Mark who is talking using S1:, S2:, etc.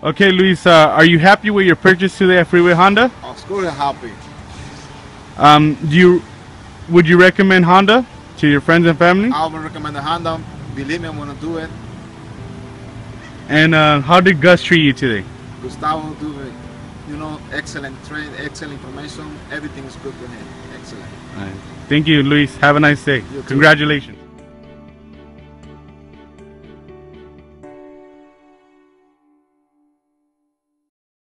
S1: Okay, Luis, uh, are you happy with your purchase today at Freeway Honda?
S2: Of course, happy.
S1: Um, do you would you recommend Honda to your friends and family?
S2: I would recommend the Honda. Believe me, I'm gonna do it.
S1: And uh, how did Gus treat you today?
S2: Gustavo do it. You know, excellent trade, excellent information. Everything is good with him. Excellent.
S1: All right. Thank you, Luis. Have a nice day. Congratulations.